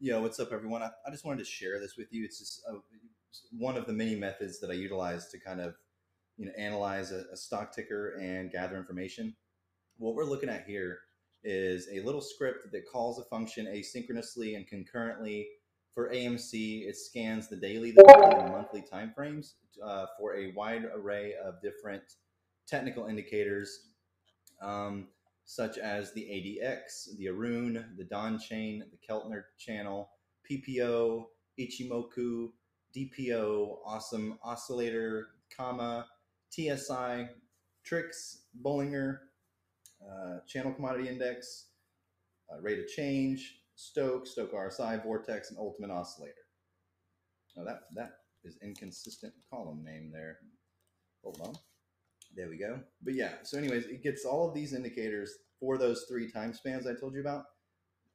Yo, what's up, everyone? I, I just wanted to share this with you. It's just uh one of the many methods that I utilize to kind of, you know, analyze a, a stock ticker and gather information. What we're looking at here is a little script that calls a function asynchronously and concurrently for AMC. It scans the daily, the weekly, and monthly timeframes uh, for a wide array of different technical indicators. Um, such as the ADX, the Aroon, the Donchian, the Keltner channel, PPO, Ichimoku, DPO, Awesome Oscillator, KAMA, TSI, Trix, Bollinger, uh, Channel Commodity Index, uh, Rate of Change, Stoch, Stoch RSI, Vortex, and Ultimate Oscillator. Now that that is inconsistent column name there. Hold on. There we go. But yeah, so anyways, it gets all of these indicators for those three time spans I told you about,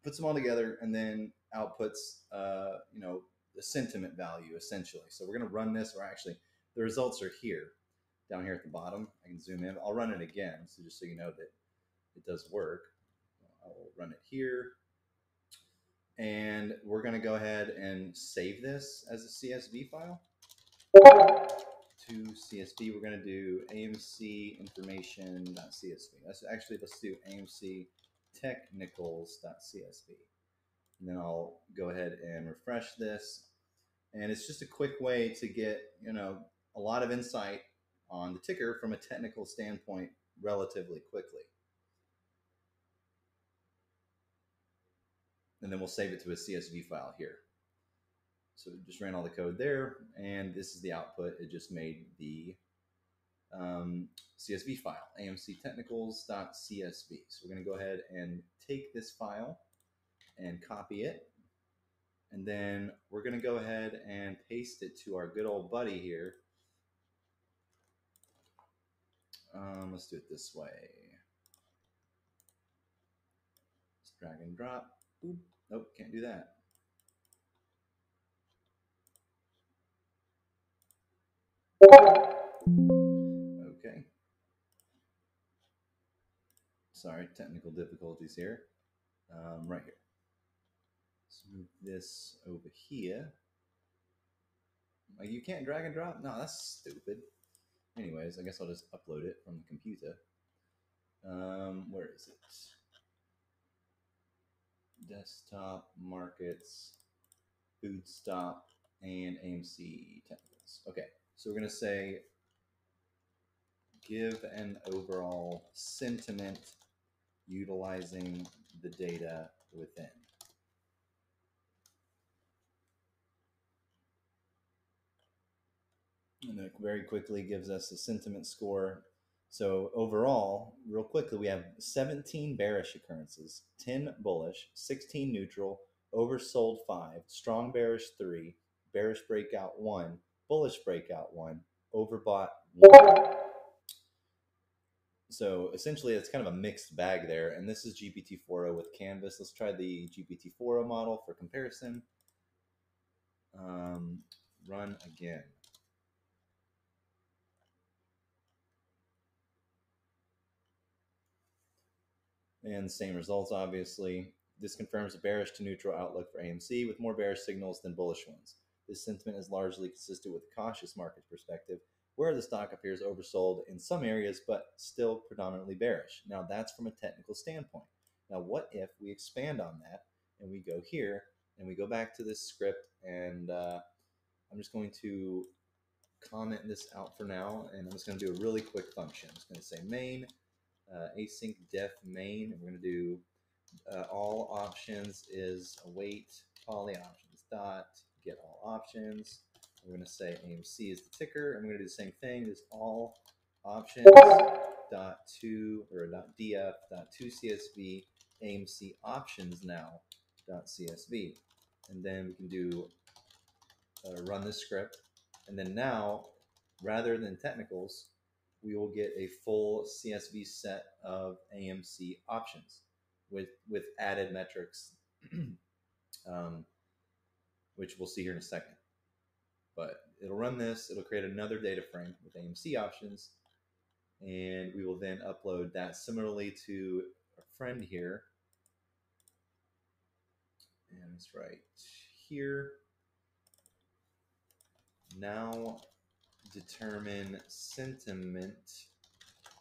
puts them all together, and then outputs, uh, you know, the sentiment value essentially. So we're going to run this, or actually, the results are here, down here at the bottom. I can zoom in. I'll run it again, so just so you know that it does work. I'll run it here. And we're going to go ahead and save this as a CSV file to CSV, we're going to do AMC information.csv. That's actually, let's do AMC technicals.csv. And then I'll go ahead and refresh this. And it's just a quick way to get, you know, a lot of insight on the ticker from a technical standpoint relatively quickly. And then we'll save it to a CSV file here. So it just ran all the code there, and this is the output. It just made the um, CSV file, amctechnicals.csv. So we're going to go ahead and take this file and copy it. And then we're going to go ahead and paste it to our good old buddy here. Um, let's do it this way. Let's drag and drop. Oop. Nope, can't do that. Okay. Sorry, technical difficulties here. Um, right here. Let's move this over here. Like you can't drag and drop? No, that's stupid. Anyways, I guess I'll just upload it from the computer. Um, where is it? Desktop, markets, food stop, and AMC technicals. Okay. So we're going to say give an overall sentiment utilizing the data within. And it very quickly gives us a sentiment score. So overall, real quickly, we have 17 bearish occurrences, 10 bullish, 16 neutral, oversold 5, strong bearish 3, bearish breakout 1, bullish breakout one, overbought one. So essentially, it's kind of a mixed bag there. And this is GPT-4o with Canvas. Let's try the GPT-4o model for comparison. Um, run again. And same results, obviously. This confirms a bearish to neutral outlook for AMC with more bearish signals than bullish ones. This sentiment is largely consistent with a cautious market perspective, where the stock appears oversold in some areas, but still predominantly bearish. Now, that's from a technical standpoint. Now, what if we expand on that and we go here and we go back to this script and uh, I'm just going to comment this out for now and I'm just going to do a really quick function. I'm just going to say main, uh, async def main, and we're going to do uh, all options is await poly options dot get all options. We're going to say AMC is the ticker, we're going to do the same thing. This all options dot two or dot df dot two csv AMC options now dot csv, and then we can do uh, run this script, and then now rather than technicals, we will get a full CSV set of AMC options with with added metrics. um, which we'll see here in a second. But it'll run this, it'll create another data frame with AMC options, and we will then upload that similarly to a friend here. and it's right here. Now determine sentiment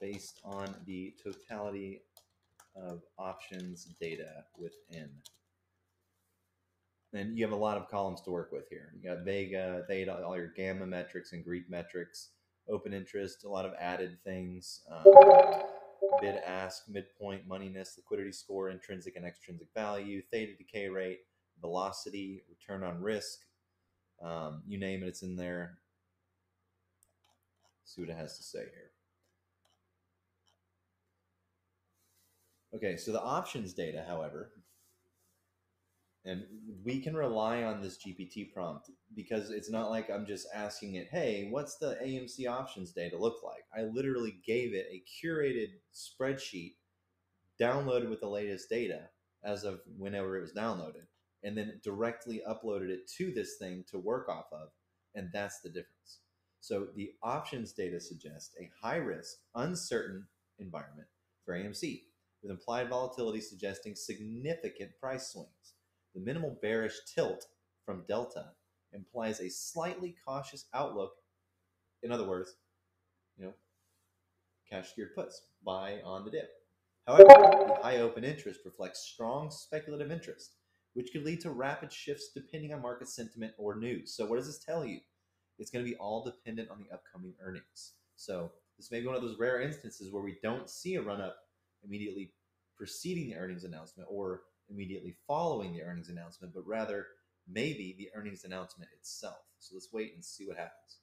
based on the totality of options data within. And you have a lot of columns to work with here. You got Vega, Theta, all your gamma metrics and Greek metrics, open interest, a lot of added things, um, bid ask, midpoint, moneyness, liquidity score, intrinsic and extrinsic value, theta decay rate, velocity, return on risk, um, you name it, it's in there. See what it has to say here. Okay, so the options data, however, and we can rely on this GPT prompt because it's not like I'm just asking it, hey, what's the AMC options data look like? I literally gave it a curated spreadsheet downloaded with the latest data as of whenever it was downloaded, and then directly uploaded it to this thing to work off of. And that's the difference. So the options data suggests a high risk, uncertain environment for AMC, with implied volatility suggesting significant price swings. The minimal bearish tilt from delta implies a slightly cautious outlook. In other words, you know, cash secured puts, buy on the dip. However, the high open interest reflects strong speculative interest, which could lead to rapid shifts depending on market sentiment or news. So, what does this tell you? It's going to be all dependent on the upcoming earnings. So, this may be one of those rare instances where we don't see a run up immediately preceding the earnings announcement or immediately following the earnings announcement, but rather maybe the earnings announcement itself. So let's wait and see what happens.